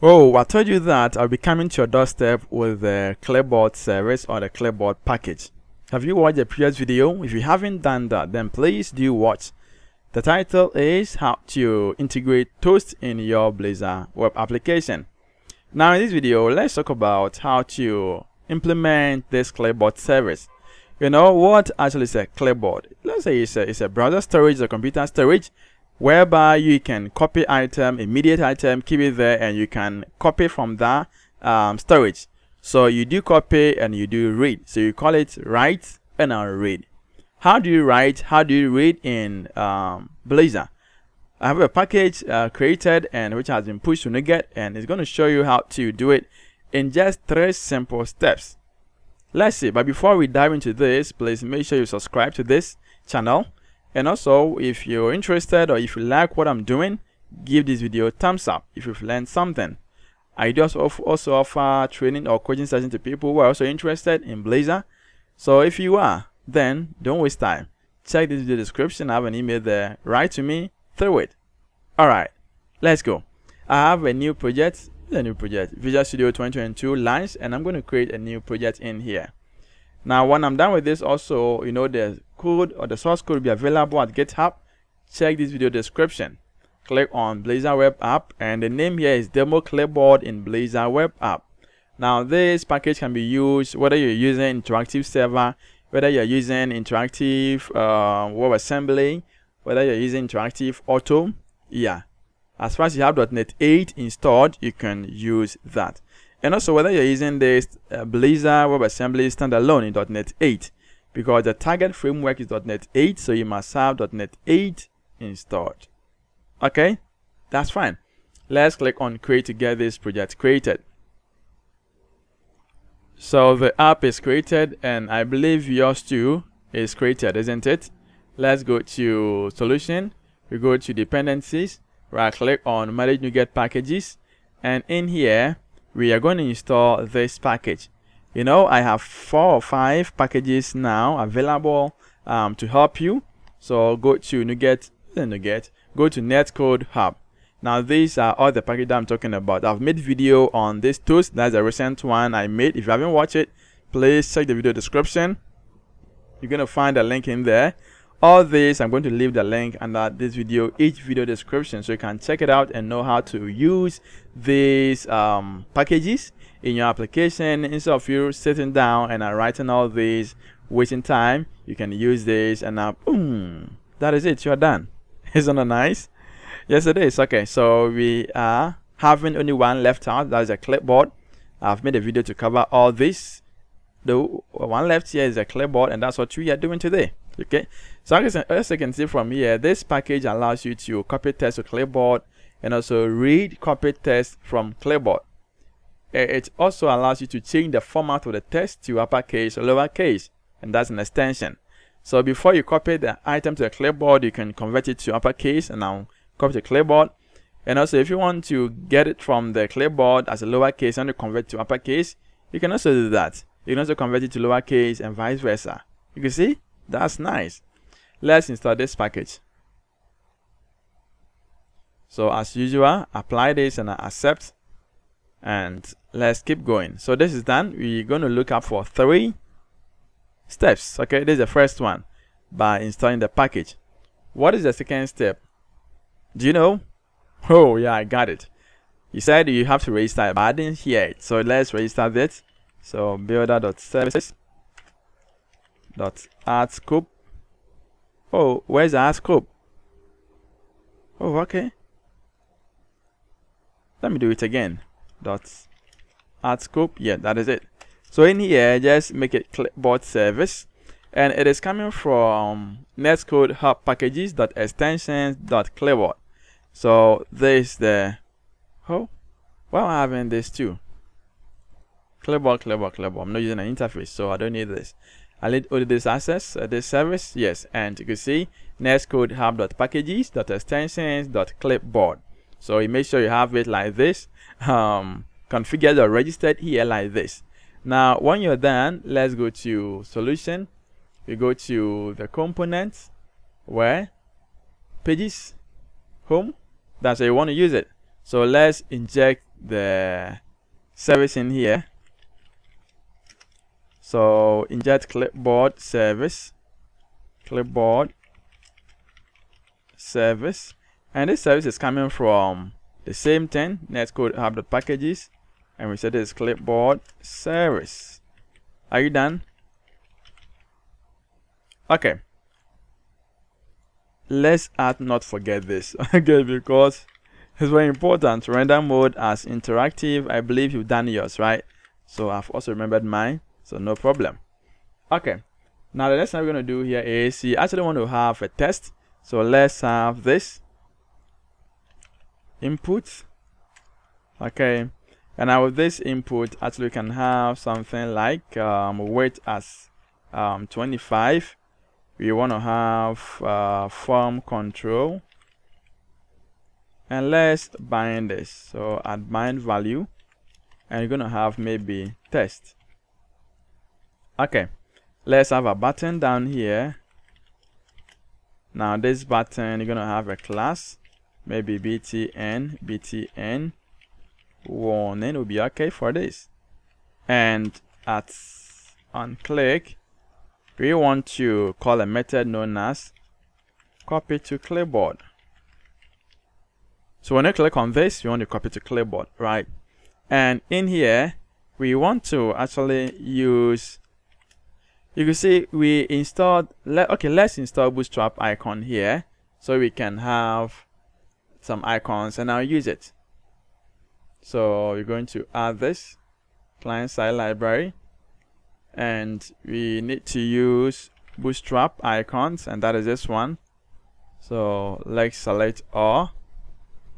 Oh, I told you that I'll be coming to your doorstep with the Clipboard service or the Clipboard package. Have you watched the previous video? If you haven't done that, then please do watch. The title is How to Integrate Toast in your Blazor web application. Now in this video, let's talk about how to implement this Clipboard service. You know what actually is a clipboard? Let's say it's a, it's a browser storage a computer storage whereby you can copy item, immediate item, keep it there, and you can copy from that um, storage. So you do copy and you do read. So you call it write and I'll read. How do you write? How do you read in um, Blazor? I have a package uh, created and which has been pushed to NuGet and it's going to show you how to do it in just three simple steps. Let's see, but before we dive into this, please make sure you subscribe to this channel and also, if you're interested or if you like what I'm doing, give this video a thumbs up if you've learned something. I do also offer training or coaching sessions to people who are also interested in Blazor. So if you are, then don't waste time. Check this video description. I have an email there. Write to me through it. Alright, let's go. I have a new project. a new project. Visual Studio 2022 launched and I'm going to create a new project in here. Now, when I'm done with this, also, you know, the code or the source code will be available at GitHub. Check this video description. Click on Blazor Web App, and the name here is Demo Clipboard in Blazor Web App. Now, this package can be used whether you're using interactive server, whether you're using interactive uh, WebAssembly, whether you're using interactive auto. Yeah, as far as you have .NET 8 installed, you can use that. And also whether you're using this uh, Blazor WebAssembly standalone in .NET 8 because the target framework is .NET 8 so you must have .NET 8 installed. Okay, that's fine. Let's click on create to get this project created. So the app is created and I believe yours too is created, isn't it? Let's go to solution. We go to dependencies. Right click on manage NuGet packages and in here we are going to install this package you know I have four or five packages now available um, to help you. So go to NuGet NuGet go to netcode hub. Now these are all the packages I'm talking about. I've made video on this toast. That's a recent one I made. If you haven't watched it please check the video description. You're gonna find a link in there. All this i'm going to leave the link under this video each video description so you can check it out and know how to use these um, packages in your application instead of you sitting down and uh, writing all these wasting time you can use this and now boom that is it you're done. Isn't it nice? Yes it is. Okay so we are having only one left out. That is a clipboard. I've made a video to cover all this. The one left here is a clipboard and that's what we are doing today. Okay? So as you can see from here this package allows you to copy text to clipboard and also read copy text from clipboard Eh, it also allows you to change the format of the text to uppercase or lowercase and that's an extension so before you copy the item to the clipboard you can convert it to uppercase and now copy to clipboard and also if you want to get it from the clipboard as a lowercase and to convert to uppercase you can also do that you can also convert it to lowercase and vice versa you can see that's nice. Let's install this package. So as usual, apply this and I accept. And let's keep going. So this is done. We're going to look up for three steps. Okay, this is the first one by installing the package. What is the second step? Do you know? Oh yeah, I got it. You said you have to register, but I didn't hear it. So let's register this. So builder.services dot add scope oh where's the add scope oh okay let me do it again dot add scope. Yeah that is it. So in here just make it clipboard service. And it is coming from netcode hub packages dot extensions dot clipboard. So this the oh well i'm having this too? Clipboard clipboard clipboard. I'm not using an interface so i don't need this. I need only this access, uh, this service, yes, and you can see netcode hub.packages.extensions.clipboard. So you make sure you have it like this, um, configured or registered here like this. Now, when you're done, let's go to solution. We go to the components where pages, home. That's how you want to use it. So let's inject the service in here so inject clipboard service clipboard service and this service is coming from the same thing netcode the packages and we set this clipboard service. Are you done? Okay. Let's add not forget this okay because it's very important. Render mode as interactive. I believe you've done yours right? So i've also remembered mine so no problem. Okay. Now the next thing we're going to do here is you actually want to have a test. So let's have this input okay and now with this input actually we can have something like um, weight as um, 25 we want to have uh, form control. And let's bind this. So add bind value and you're gonna have maybe test. Okay let's have a button down here. Now this button you're gonna have a class maybe btn btn one warning will be okay for this. And at on click we want to call a method known as copy to clipboard. So when you click on this you want to copy to clipboard right? And in here we want to actually use you can see we installed let okay let's install bootstrap icon here so we can have some icons and I'll use it. So we're going to add this client side library and we need to use bootstrap icons and that is this one. So let's select all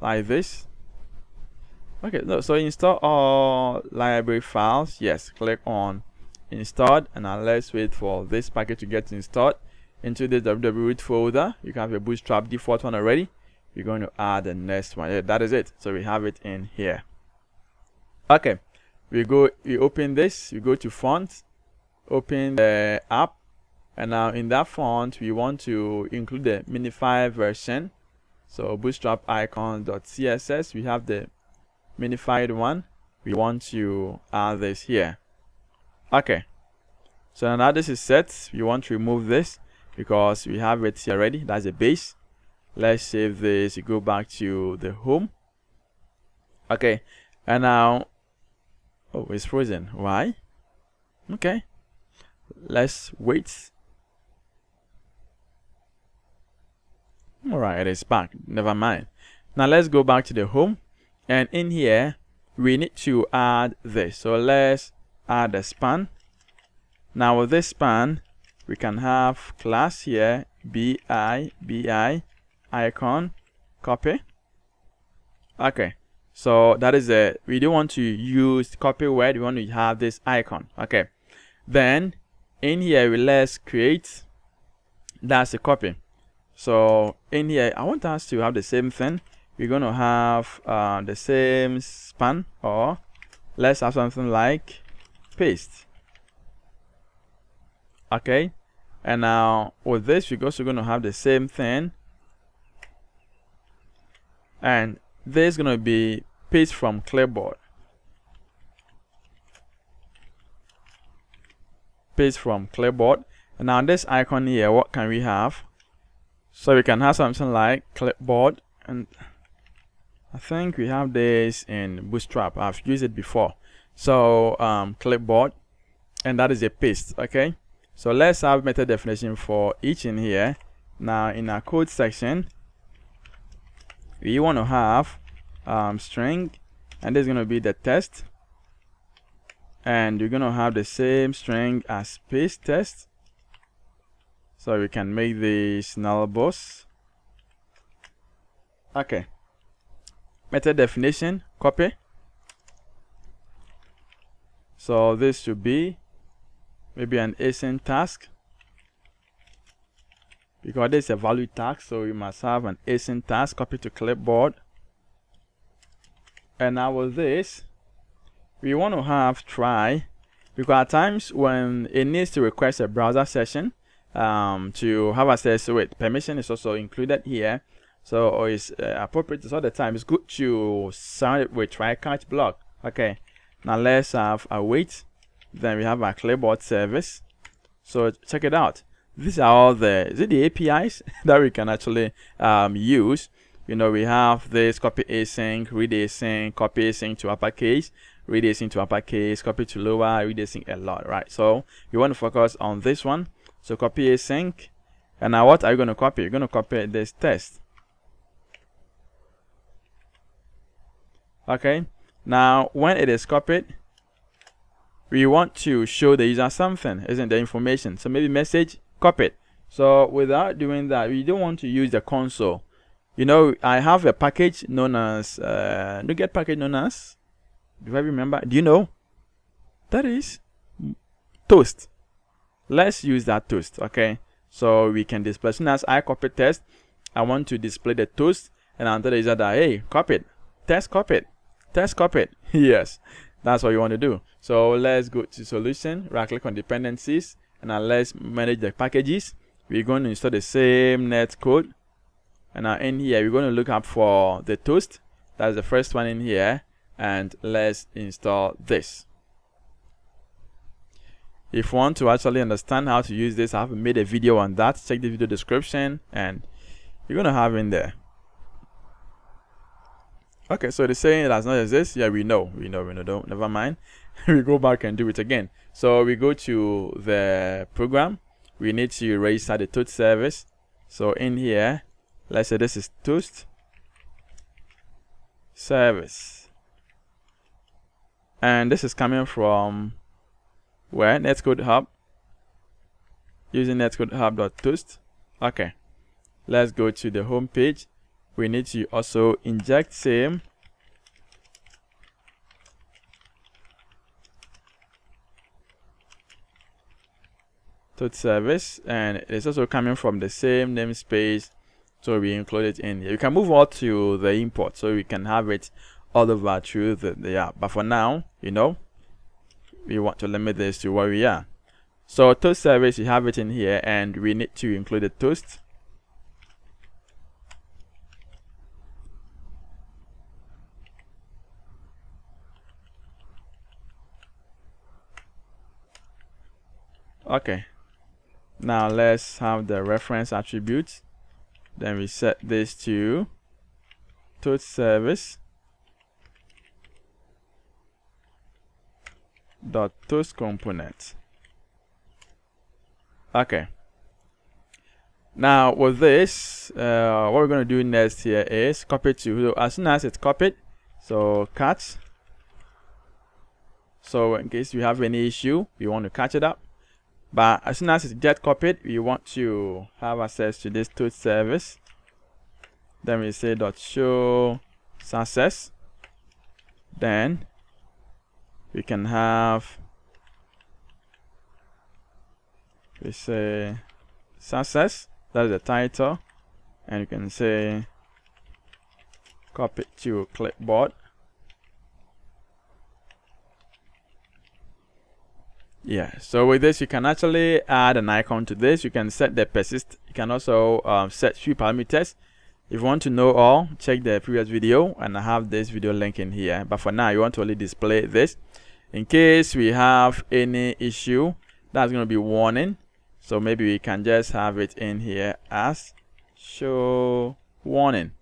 like this. Okay no, so install all library files. Yes click on installed and now let's wait for this package to get installed into the www folder. You can have your bootstrap default one already we're going to add the next one. Yeah, that is it. So we have it in here. Okay. We go we open this we go to font open the app and now in that font we want to include the minify version. So bootstrap icon.css we have the minified one. We want to add this here. Okay. So now this is set we want to remove this because we have it here already. That's a base let's save this. You go back to the home. Okay. And now oh it's frozen. Why? Okay. Let's wait. All right it is back. Never mind. Now let's go back to the home. And in here we need to add this. So let's add a span. Now with this span we can have class here bi bi icon. Copy. Okay. So that is it. We don't want to use copy word we want to have this icon. Okay. Then in here we let's create. That's a copy. So in here i want us to have the same thing. We're going to have uh, the same span or let's have something like paste. Okay. And now with this we're also going to have the same thing and going to be paste from clipboard paste from clipboard and now this icon here what can we have? So we can have something like clipboard and I think we have this in bootstrap. I've used it before. So um, clipboard and that is a paste okay? So let's have method definition for each in here. Now in our code section we want to have um, string and this is going to be the test and you're going to have the same string as paste test so we can make this null boss. Okay. Method definition copy. So this should be maybe an async task because this is a ValueTask so you must have an async task copy to clipboard. And now with this we want to have try because at times when it needs to request a browser session um, to have access to it permission is also included here. So it's uh, appropriate all the time. It's good to surround it with try catch block. Okay now let's have a wait. Then we have our clipboard service. So check it out these are all the is it the apis that we can actually um, use? You know we have this copy async read async copy async to uppercase read async to uppercase copy to lower read async a lot right? So you want to focus on this one. So copy async. And now what are you going to copy? You're going to copy this test. Okay. Now when it is copied we want to show the user something isn't the information. So maybe message copied so without doing that we don't want to use the console. You know i have a package known as uh get package known as do i remember? Do you know? That is toast. Let's use that toast okay? So we can display. As soon as i copy test i want to display the toast and i'll tell the user that hey copied test copy it. Test copy it. Yes. That's what you want to do. So let's go to solution. Right click on dependencies and now let's manage the packages. We're going to install the same net code. And now in here we're going to look up for the toast. That's the first one in here. And let's install this. If you want to actually understand how to use this i have made a video on that. Check the video description and you're going to have in there okay so the saying does not exist yeah we know we know we know don't never mind. We go back and do it again. So we go to the program. We need to register the toast service. So in here let's say this is toast service. And this is coming from where? Netcode hub. Using netcode hub.toast okay let's go to the home page we need to also inject same. To service and it's also coming from the same namespace so we include it in here. You can move on to the import so we can have it all over through the, the app. But for now you know we want to limit this to where we are. So toast service you have it in here and we need to include the toast okay. Now let's have the reference attribute then we set this to toast service dot toast component. Okay. Now with this uh, what we're going to do next here is copy to as soon as it's copied so cut so in case you have any issue you want to catch it up but as soon as it gets copied we want to have access to this toast service. Then we say dot show success. Then we can have we say success. That's the title. And you can say copy to clipboard yeah so with this you can actually add an icon to this. You can set the persist you can also um, set few parameters. If you want to know all check the previous video and I have this video link in here. But for now you want to only display this. In case we have any issue that's going to be warning. So maybe we can just have it in here as show warning.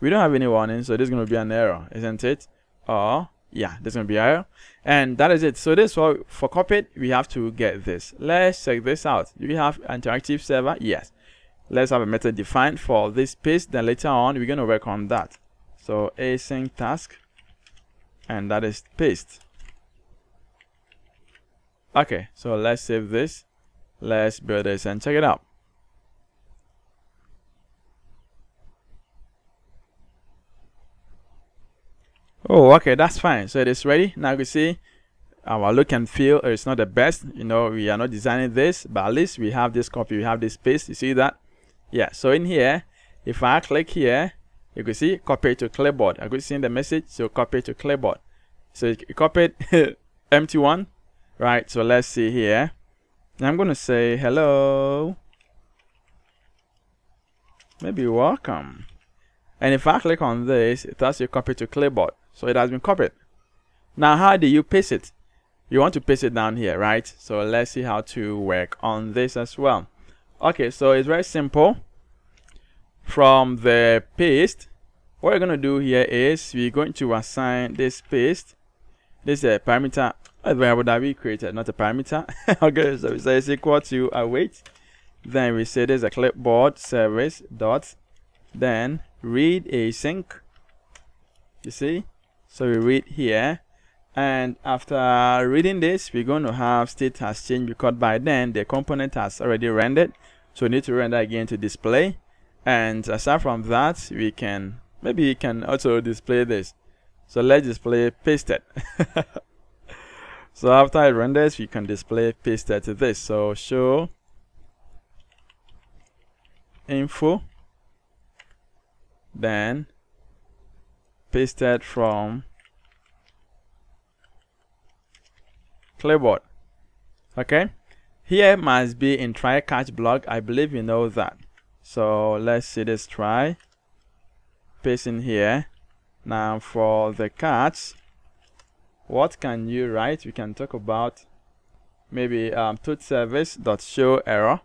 We don't have any warning so there's going to be an error isn't it? Or yeah there's gonna be error and that is it. So this for for we have to get this. Let's check this out. Do we have interactive server? Yes. Let's have a method defined for this paste then later on we're going to work on that. So async task. And that is paste. Okay so let's save this. Let's build this and check it out oh okay that's fine. So it is ready. Now you see our look and feel. Oh, is not the best. You know we are not designing this but at least we have this copy we have this space you see that? Yeah so in here if i click here you can see copy to clipboard. I could see the message so copy to clipboard. So you copied empty one right? So let's see here. I'm going to say hello. Maybe welcome. And if I click on this it has you copy to clipboard so it has been copied. Now how do you paste it? You want to paste it down here right? So let's see how to work on this as well. Okay so it's very simple. From the paste what we're going to do here is we're going to assign this paste. This is a parameter a variable that we created not a parameter. Okay so we say it's equal to await then we say there's a clipboard service dot then read async. You see so we read here and after reading this we're going to have state has changed because by then the component has already rendered. So we need to render again to display. And aside from that we can maybe you can also display this. So let's display pasted. So after it renders we can display pasted to this. So show info then pasted from clipboard okay? Here must be in try catch block. I believe you know that. So let's see this try. Paste in here. Now for the catch what can you write? We can talk about maybe um, toast service dot show error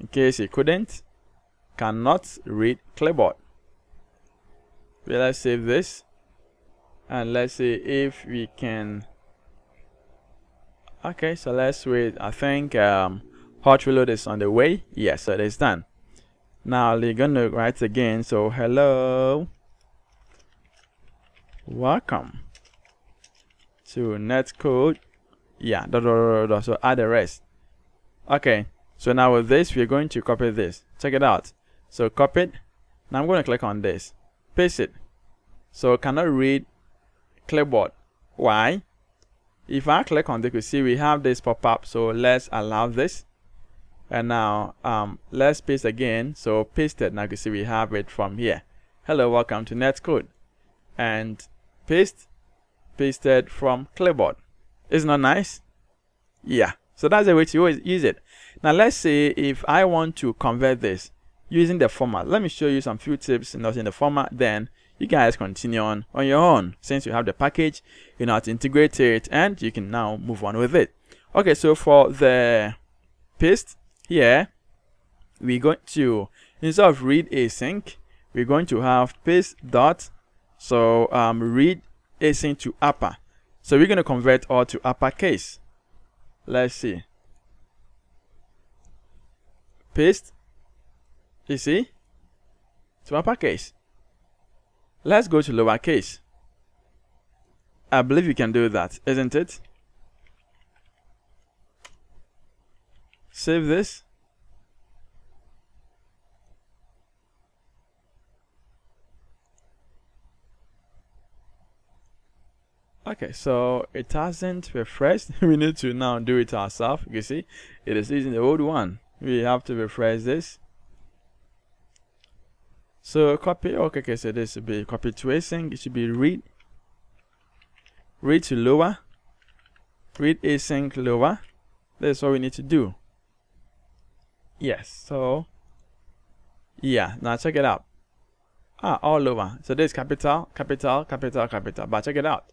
in case you couldn't cannot read clipboard well, let's save this. And let's see if we can okay so let's wait i think um, hot reload is on the way? Yes it is done. Now we're gonna write again so hello. Welcome to netcode. Yeah so add the rest. Okay so now with this we're going to copy this. Check it out. So copy it. Now i'm going to click on this. Paste it. So cannot read clipboard. Why if i click on this you see we have this pop up so let's allow this. And now um, let's paste again. So paste it. Now you see we have it from here. Hello welcome to netcode. And paste pasted from clipboard isn't that nice? Yeah. So that's the way to use it. Now let's say if I want to convert this using the format let me show you some few tips not in the format then you guys continue on on your own. Since you have the package you know how to integrate it and you can now move on with it. Okay so for the paste here we're going to instead of read async we're going to have paste dot so um, read async to upper. So we're going to convert all to uppercase. Let's see. Paste you see? To uppercase let's go to lowercase. I believe you can do that isn't it? Save this. Okay so it hasn't refreshed. We need to now do it ourselves you see. It is using the old one. We have to refresh this so copy okay, okay so this should be copy to async. It should be read read to lower read async lower. That's what we need to do. Yes so yeah now check it out. Ah all over so this capital capital capital capital. But check it out.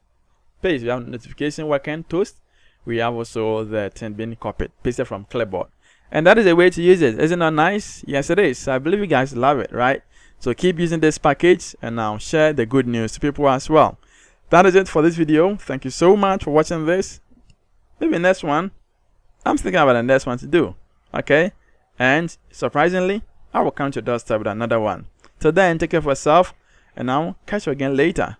Paste we have notification working toast. We have also the thing being copied pasted from clipboard and that is a way to use it. Isn't that nice? Yes it is. I believe you guys love it right so keep using this package and now share the good news to people as well. That is it for this video. Thank you so much for watching this. Maybe next one. I'm thinking about the next one to do okay? And surprisingly, I will come to your doorstep with another one. Till then, take care of yourself, and I'll catch you again later.